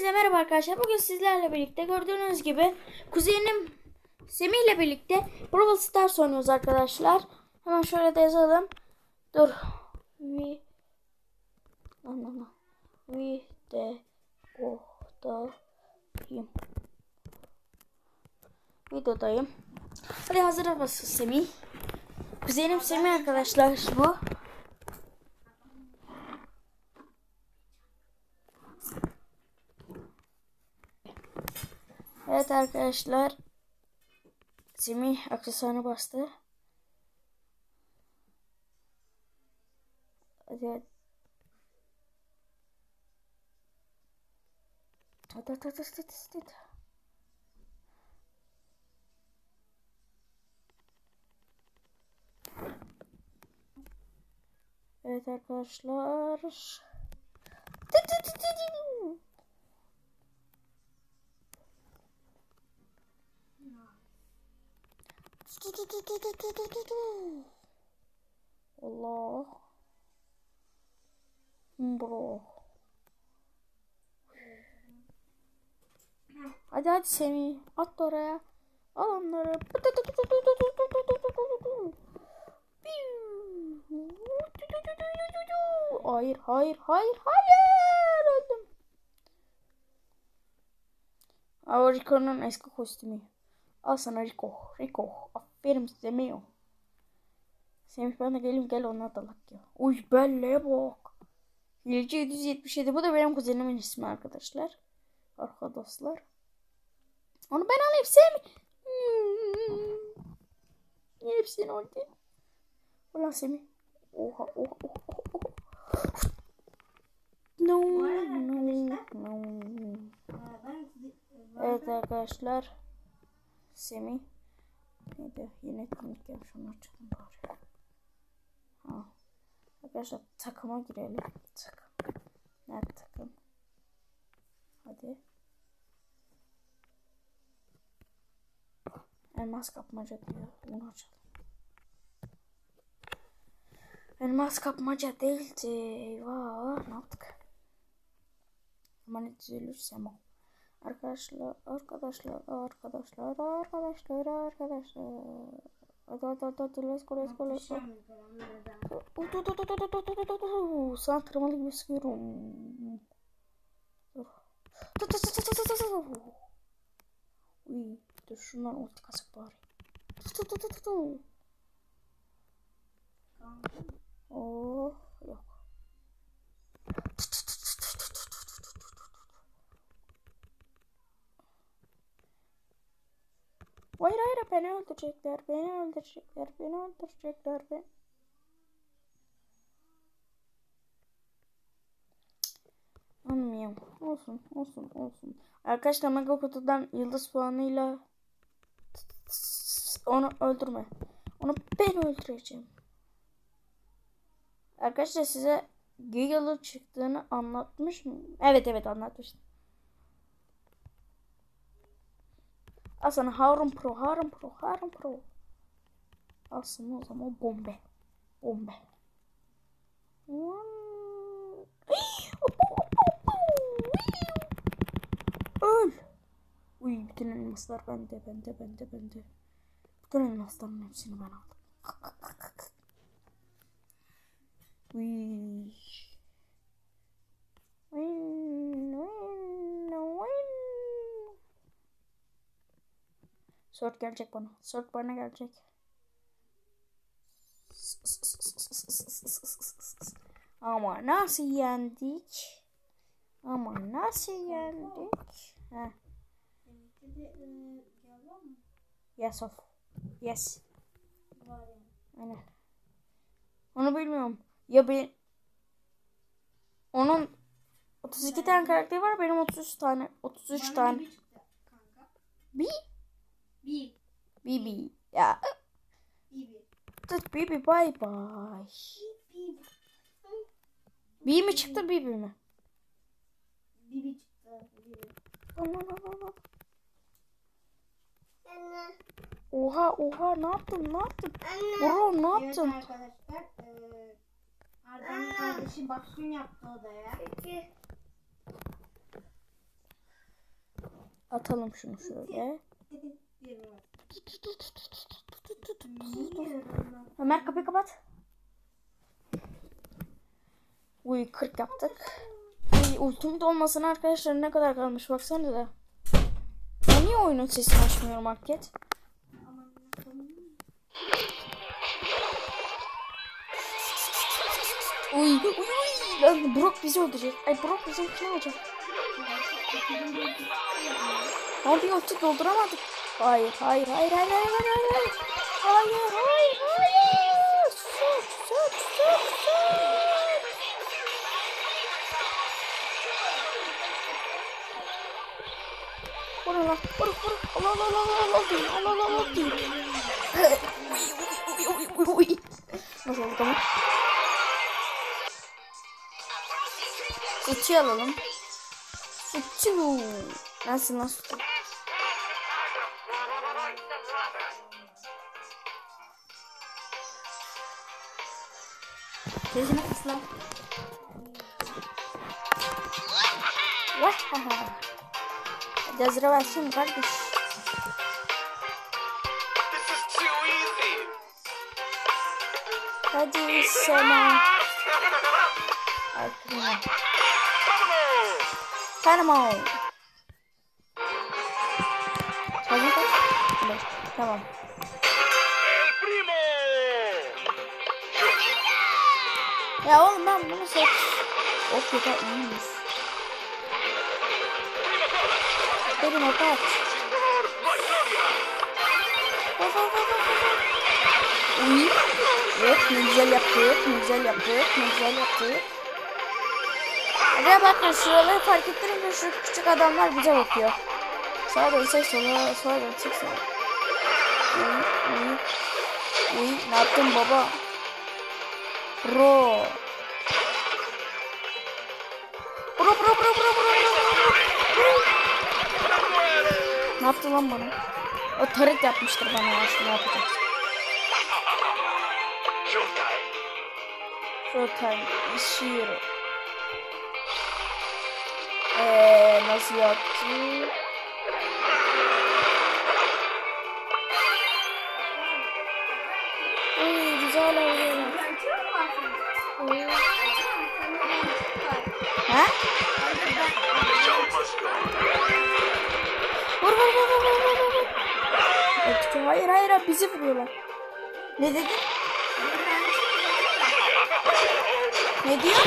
Hepinize merhaba arkadaşlar. Bugün sizlerle birlikte gördüğünüz gibi kuzenim Semih ile birlikte Brawl Stars oynuyoruz arkadaşlar. Hemen şöyle de yazalım. Dur. Vi. Vi de Videodayım. Videodayım. Hadi hazır mısın Semih? Kuzenim Semih arkadaşlar bu. Evet arkadaşlar. Semih aksesuarını bastı. Hadi. Hadi hadi hadi hadi hadi. Evet arkadaşlar. Allah. Bro. Hadi hadi Semih. At da oraya. Al onları. Hayır hayır hayır hayır öldüm. Aa, Rico'nun eski kostümü. Al sana Rico. Rico. Aferin size Mio. Semih ben de geleyim gel ona dalak ya. Uy belleğe bak. Hileci 777. Bu da benim kuzenimin ismi arkadaşlar. Arkadaşlar. Onu ben alayım Semih. Hmm. Hepsini öldü? Ulan Semih. Oha oha oha oha. No no no. Evet arkadaşlar. Semih. Neydi? Yine komik gelmiş. Onu açalım bari. Ha. Arkadaşlar takıma girelim. Takım. Nerede takım? Hadi. Elmas kapmaca diyor. Bunu açalım. Elmas kapmaca değildi. Eyvah. Ne yaptık? Aman düzelürsem o. Arkadaşlar, arkadaşlar, arkadaşlar, arkadaşlar, arkadaşlar. Hadi hadi hadi hadi let's go let's go let's go. Sana tırmalı gibi sıkıyorum. Dur. Uy, dur şundan ulti kasak bari. Oh, yok. Hayır hayır beni öldürecekler, beni öldürecekler, beni öldürecekler. Ben... Anlamıyorum. Olsun, olsun, olsun. Arkadaşlar Mega Kutu'dan yıldız puanıyla onu öldürme. Onu ben öldüreceğim. Arkadaşlar size Gigalı çıktığını anlatmış mı? Evet evet anlatmıştım. أصلا هارم برو هارم برو هارم برو. أصلا مو بومبة بومبة. قول وي بتن المصدر بندة بندة بندة بندة. بتن المصدر نفسي البنات وي. وين وين؟ Sort gelecek bana. Sort bana gelecek. Ama nasıl yendik? Ama nasıl yendik? Heh. Yes of. Yes. Aynen. Onu bilmiyorum. Ya ben onun 32 tane karakteri var. Benim 33 tane 33 tane. Bir Bir. Bibi. Ya Bir. tut Bibi bay bay. Bir. Bibi mi çıktı Bibi mi? Bir çıktı. Bir. Anne. Oha oha ne yaptın ne yaptın? Anne. Bro ne Evet yaptın? arkadaşlar. eee, Arda'nın kardeşi baskın yaptı odaya. Atalım şunu şöyle. Ömer kapıyı kapat. Uy 40 yaptık. Uy ultim dolmasına arkadaşlar ne kadar kalmış baksanıza. Ben niye oyunun sesini açmıyorum market? Uy uy uy. Lan Brock bizi öldürecek. Ay Brock bizim kim olacak? Ama bir ulti dolduramadık. Hayır hayır hayır hayır hayır hayır hayır. Hayır hayır hayır. Sus sus sus sus. Vur lan vur vur. Allah Allah Allah Allah Allah. Allah Allah Allah. Nasıl oldu tamam? Sütçü alalım. Sütçü. Nasıl nasıl? Sesini kıs lan. Vahaha. Hadi hazıra versin kardeş. Hadi. Ay primo. Vámonos. Tamam. Ya oğlum ben bunu seç. Of yeter iyiymiş. Benim of of. Uy. Evet ne güzel yaptık. Ne güzel yaptık. Ne güzel yaptık. Hadi bakın şuraları fark ettirin mi? Şu küçük adamlar bize bakıyor. Sağa dönsek sola, sola dönsek sola. Uy, uy. Uy, ne yaptın baba? Bro, yaptı lan bana? O taret yapmıştır bana ya. Şunu yapacaksın. Showtime. Ishiro. Eee nasıl yaptı? Evet, hayır hayır abi bizi vuruyorlar. Ne dedin? Ne diyor?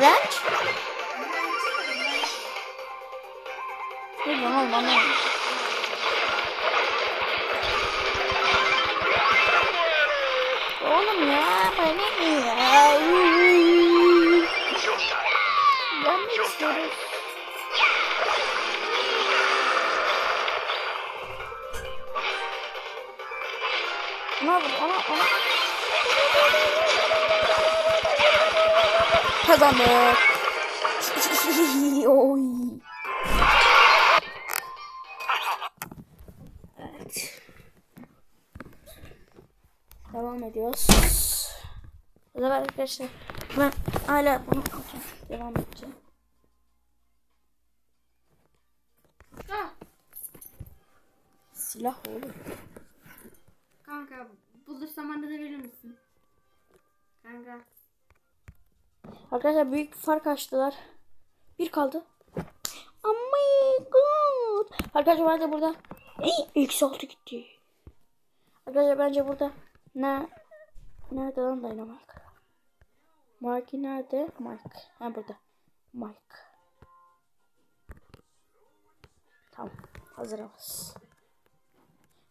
Ranch? Dur oğlum bana. Oğlum ya bana ne ya? Gelmek istiyoruz. Vur ona ona. Kazandık. Oy. Evet. Devam ediyoruz. O zaman arkadaşlar ben hala bunu alacağım. Devam edeceğim. Ah, Silah oğlum. kanka bulursam bana da verir misin? Kanka. Arkadaşlar büyük bir fark açtılar. Bir kaldı. Oh my god. Arkadaşlar bence burada. Eksi altı gitti. Arkadaşlar bence burada. Ne? Nerede lan Dynamite? Mike nerede? Mike. Ha burada. Mike. Tamam. Hazırız.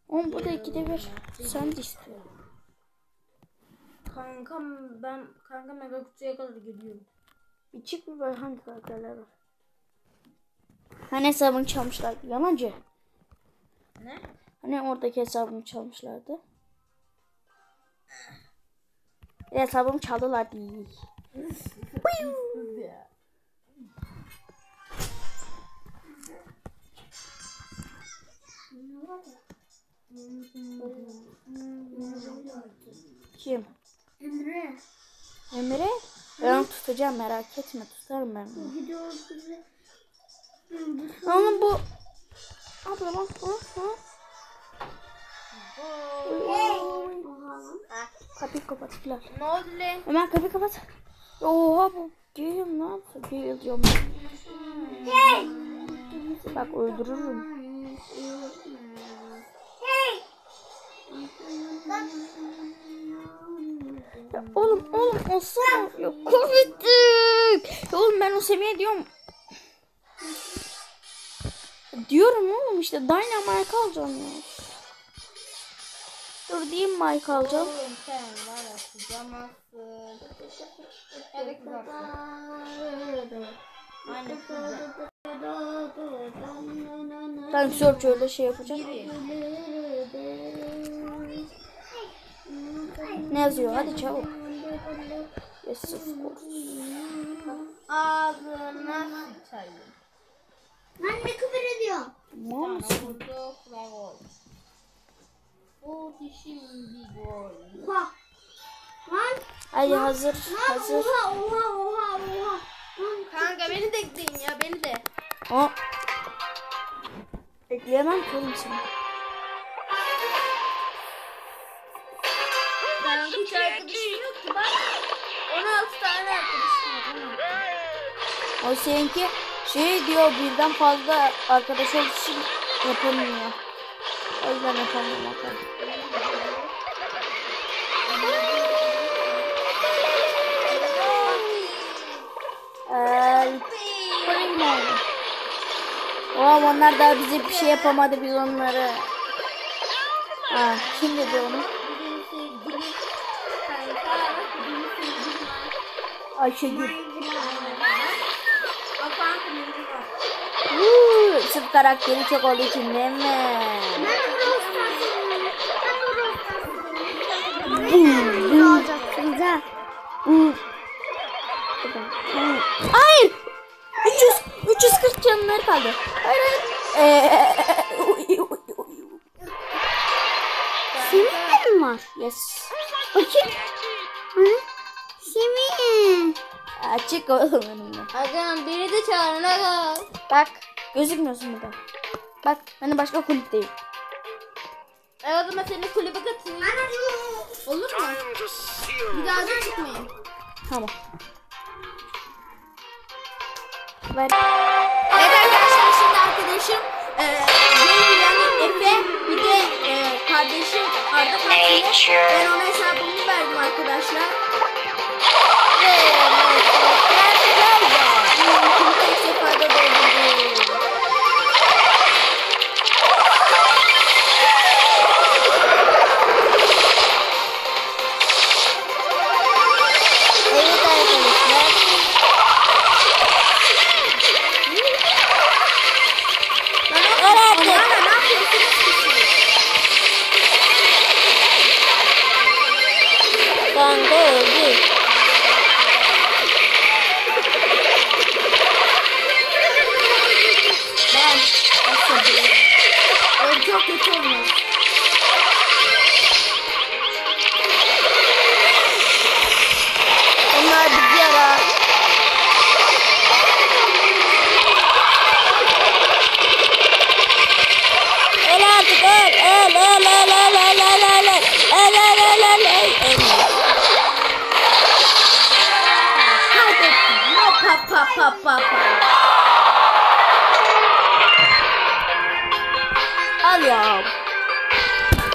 Oğlum burada ikide bir. Sen de istiyor. Kankam ben kanka mega kutuya kadar gidiyorum. Bir çık bir bak hangi karakterler var. Hani hesabını çalmışlardı. Yalancı. Ne? Hani oradaki hesabımı çalmışlardı. Bir hesabımı çaldılar değil. Kim? Emre. Emre? Ben onu tutacağım merak etme tutarım ben onu. Ama bu Abla bak bak. Kapıyı kapattılar. Ne oldu lan? Hemen kapıyı kapat. Oha bu. Geliyor ne yapıyor? Geliyor diyorum. Bak öldürürüm. Ya oğlum oğlum olsana. Ya kuvvetlik. Ya oğlum ben o seviye diyorum. Diyorum oğlum işte Dynamite alacağım ya. Dur diyeyim Mike alacağım. Oğlum sen var ya sıcamazsın. Evet kızartın. Aynen kızartın. Ben search öyle şey yapacağım. Ne yazıyor? Hadi çabuk. Yes of course. Ağzına sıçayım. Lan ne küfür ediyor? Ve gol. Bu dişim bir gol. Lan. Hadi hazır. Lan Hazır. oha oha oha oha. Lan. Kanka beni de ekleyin ya beni de. O. Bekleyemem ki oğlum seni. O seninki şey diyor birden fazla arkadaş için yapamıyor. O yüzden yapamıyorum bakalım. Primo. Oğlum onlar daha bize bir şey yapamadı biz onları. Ha, kim dedi onu? Ayşegül. O kanka benim var. Sırf karakteri çok olduğu için değil mi? Bum, bum. Bum. Hayır. 300 340 canları kaldı. Hayır hayır. Ee. Senin de mi var? yes. Bakayım. Hı? Semih. Açık oğlum. Agam beni de çağırın. Bak gözükmüyorsun burada. Bak ben başka kulüpteyim. E o zaman seni kulübe katayım. Olur mu? Bir daha da çıkmayın. Tamam. Ver. Evet arkadaşlar şimdi arkadaşım e, yani Efe bir de e, kardeşim Arda Fatih'e ben ona hesabımı verdim arkadaşlar. Ve tek seferde doldurdum. Artık.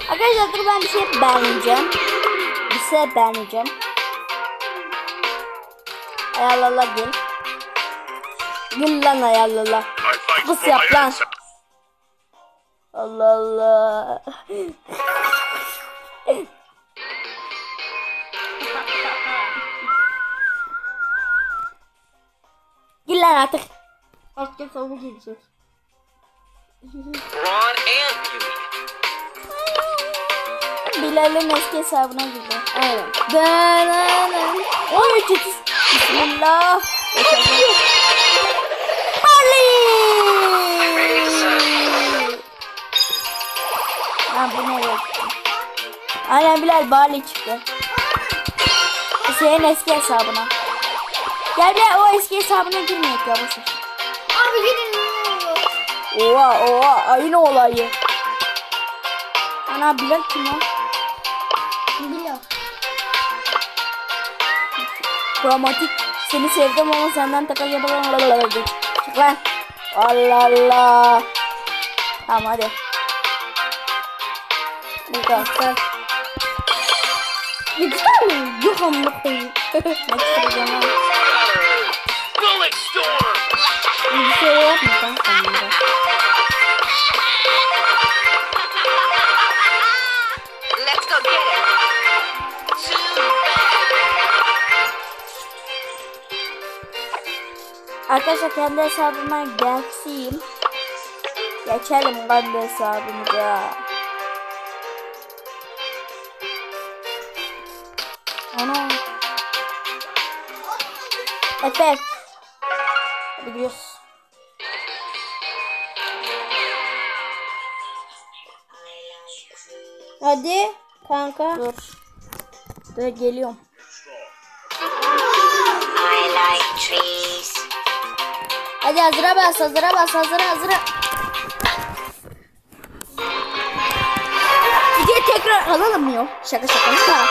Arkadaşlar ben bir şey beğeneceğim. Bir şey beğeneceğim. Ayarlala gel. Gel lan ayarlala. Kız yap lan. Allah Allah. Gir lan artık. Artık hep savunma gelecek. Ron and Yui. Bilal'in eski hesabına girdi. Aynen. Oy cetiz. Bismillah. Bismillah. Aynen Bilal Barley çıktı. Senin eski hesabına. Gel Bilal o eski hesabına girmeyek ya boşver. Abi gidin. Oha oha aynı olayı. Ana Bilal kim lan? Biliyor. Kromatik. Seni sevdim ama senden takal yapalım. Çık lan. Allah Allah. Tamam hadi. Bu kadar. Yok amına. Ne çıkaracağım lan? Bullet storm. Bir şey yapma it. Too Arkadaşlar kendi hesabıma geçeyim. Geçelim kendi hesabımıza. Efe. Hadi gidiyoruz. Hadi kanka. Dur. Dur geliyorum. I like trees. Hadi hazıra bas, hazıra bas, hazıra, hazıra. Video tekrar alalım mı yok? Şaka şaka.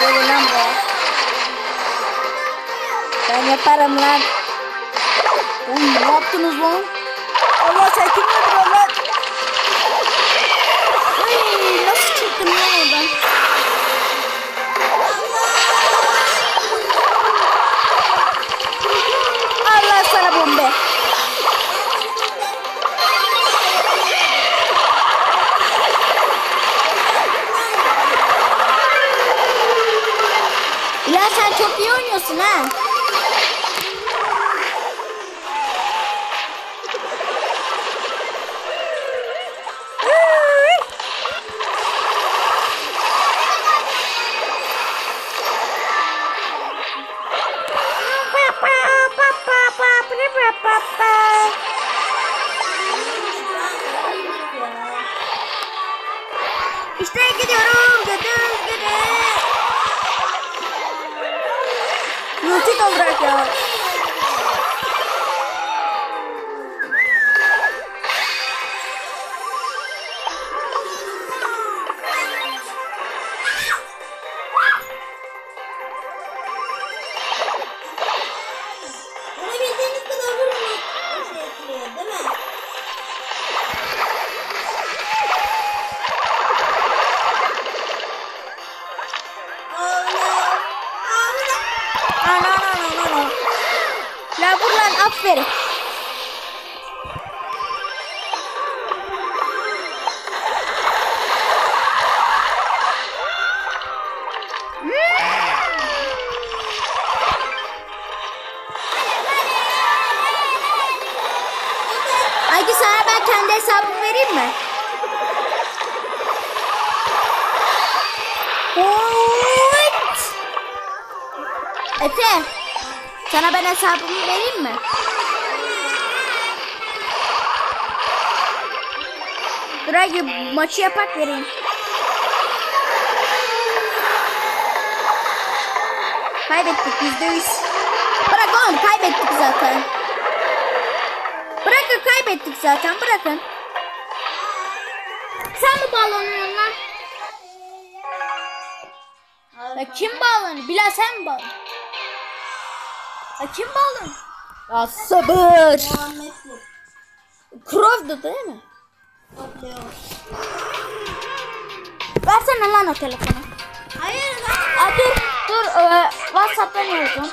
Böyle lan be. Ben yaparım lan. Oy ne yaptınız lan? Allah sen kim öldürüyor lan? Ay nasıl çıktım lan oradan? Allah sana bombe. Ya sen çok iyi oynuyorsun ha. Multi doldurak ya. Bunu sana ben hesabımı vereyim mi? Dur maçı yapak vereyim. Kaybettik yüzde yüz. Bırak oğlum kaybettik zaten. Bırakın kaybettik zaten bırakın. Sen mi bağlanıyorsun lan? Ya kim bağlanıyor? Bilal sen mi bağlanıyorsun? Ya kim bağlanıyor? Ya sabır. Muhammed bu. Crow'du değil mi? Versene lan o telefonu. Hayır. Aa, dur dur ee, Whatsapp'tan yazdım.